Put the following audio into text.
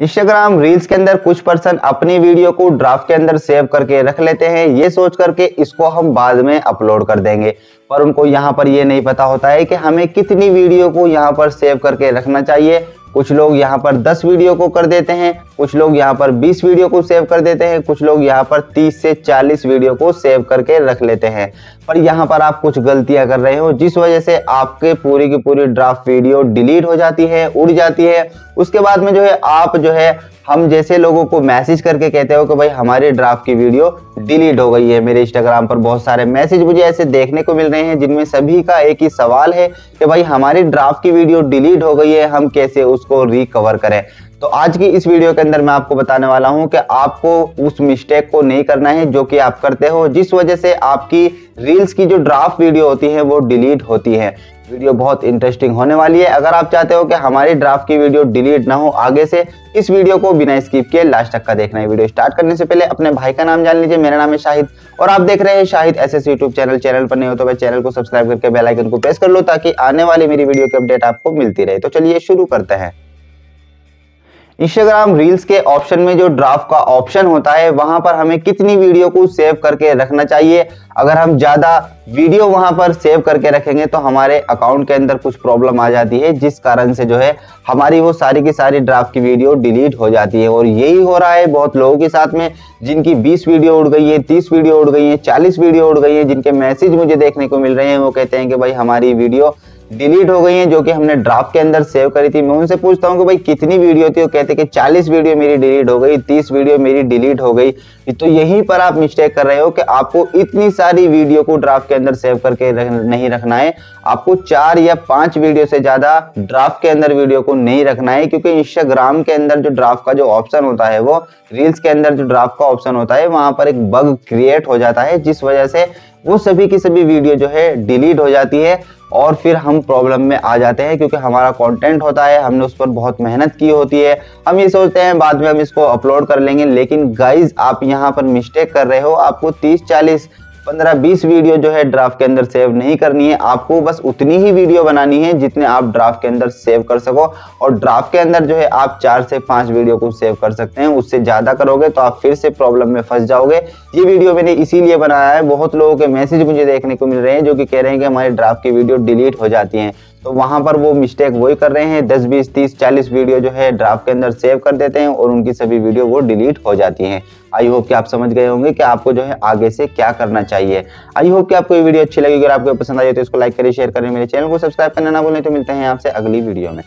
Instagram reels के अंदर कुछ पर्सन अपनी वीडियो को ड्राफ्ट के अंदर सेव करके रख लेते हैं। ये सोच करके इसको हम बाद में अपलोड कर देंगे। पर उनको यहाँ पर ये नहीं पता होता है कि हमें कितनी वीडियो को यहाँ पर सेव करके रखना चाहिए। कुछ लोग यहाँ पर 10 वीडियो को कर देते हैं। कुछ लोग यहाँ पर 20 वीडियो को सेव कर देते हैं, कुछ लोग यहाँ पर 30 से 40 वीडियो को सेव करके रख लेते हैं। पर यहाँ पर आप कुछ गलतियाँ कर रहे हो, जिस वजह से आपके पूरी की पूरी ड्राफ्ट वीडियो डिलीट हो जाती है, उड़ जाती है। उसके बाद में जो है, आप जो है, हम जैसे लोगों को मैसेज करके कहते हो कि भाई हमारे ड्राफ्ट की वीडियो डिलीट हो गई है। मेरे इंस्टाग्राम पर बहुत सारे मैसेज मुझे ऐसे देखने को मिल रहे हैं, जिनमें सभी का एक ही सवाल है कि भाई हमारी ड्राफ्ट की वीडियो डिलीट हो गई है, हम कैसे उसको रिकवर करें? तो आज की इस वीडियो के अंदर मैं आपको बताने वाला हूँ कि आपको उस मिस्टेक को नहीं करना है जो कि आप करते हो, जिस वजह से आपकी रील्स की जो ड्राफ्ट वीडियो होती है, वो डिलीट होती है। वीडियो बहुत इंटरेस्टिंग होने वाली है। अगर आप चाहते हो कि हमारी ड्राफ्ट की वीडियो डिलीट ना हो आगे से, इस वीडियो को बिना स्किप किए लास्ट तक का देखना है। वीडियो स्टार्ट करने से पहले अपने भाई का नाम जान लीजिए। मेरा नाम है शाहिद और आप देख रहे हैं Shahid S S YouTube channel channel पर नहीं हो तो भाई चैनल को सब्सक्राइब करके बेलाइकन को प्रेस कर लो ताकि आने वाली मेरी वीडियो की अपडेट आपको मिलती रहे। तो चलिए शुरू करते हैं। इंस्टाग्राम रील्स के ऑप्शन में जो ड्राफ्ट का ऑप्शन होता है, वहाँ पर हमें कितनी वीडियो को सेव करके रखना चाहिए? अगर हम ज़्यादा वीडियो वहाँ पर सेव करके रखेंगे तो हमारे अकाउंट के अंदर कुछ प्रॉब्लम आ जाती है, जिस कारण से जो है हमारी वो सारी की सारी ड्राफ्ट की वीडियो डिलीट हो जाती है। और यही हो रहा है बहुत लोगों के साथ में, जिनकी 20 वीडियो उड़ गई है 30 वीडियो उड़ गई है 40 वीडियो उड़ गई है, जिनके मैसेज मुझे देखने को मिल रहे हैं, वो कहते हैं कि भाई हमारी वीडियो डिलीट हो गई हैं जो कि हमने ड्राफ्ट के अंदर सेव करी थी। मैं उनसे पूछता हूँ कि भाई कितनी वीडियो थी? वो कहते कि 40 वीडियो मेरी डिलीट हो गई 30 वीडियो मेरी डिलीट हो गई। तो यहीं पर आप मिस्टेक कर रहे हो कि आपको इतनी सारी वीडियो को ड्राफ्ट के अंदर सेव करके रख, नहीं रखना है। आपको चार या पाँच वीडियो से ज़्यादा ड्राफ्ट के अंदर वीडियो को नहीं रखना है क्योंकि इंस्टाग्राम के अंदर जो ड्राफ्ट का जो ऑप्शन होता है वो रील्स के अंदर जो ड्राफ्ट का ऑप्शन होता है वहाँ पर एक बग क्रिएट हो जाता है जिस वजह से वो सभी की सभी वीडियो जो है डिलीट हो जाती है और फिर हम प्रॉब्लम में आ जाते हैं क्योंकि हमारा कंटेंट होता है, हमने उस पर बहुत मेहनत की होती है। हम ये सोचते हैं, बाद में हम इसको अपलोड कर लेंगे, लेकिन गाइज़ आप यहाँ पर मिस्टेक कर रहे हो, आपको 30-40 पंद्रह बीस वीडियो जो है ड्राफ्ट के अंदर सेव नहीं करनी है। आपको बस उतनी ही वीडियो बनानी है जितने आप ड्राफ्ट के अंदर सेव कर सको। और ड्राफ्ट के अंदर जो है आप चार से पाँच वीडियो को सेव कर सकते हैं। उससे ज़्यादा करोगे तो आप फिर से प्रॉब्लम में फंस जाओगे। ये वीडियो मैंने इसीलिए बनाया है। बहुत लोगों के मैसेज मुझे देखने को मिल रहे हैं जो कि कह रहे हैं कि हमारे ड्राफ्ट की वीडियो डिलीट हो जाती है। तो वहाँ पर वो मिस्टेक वही कर रहे हैं। दस, बीस, तीस, चालीस वीडियो जो है ड्राफ्ट के अंदर सेव कर देते हैं और उनकी सभी वीडियो वो डिलीट हो जाती हैं। आई होप कि आप समझ गए होंगे कि आपको जो है आगे से क्या करना चाहिए। आई होप कि आपको ये वीडियो अच्छी लगी। अगर आपको पसंद आई तो इसको लाइक करें शेयर करें। मेरे चैनल को सब्सक्राइब करना ना बोले तो मिलते हैं आपसे अगली वीडियो में।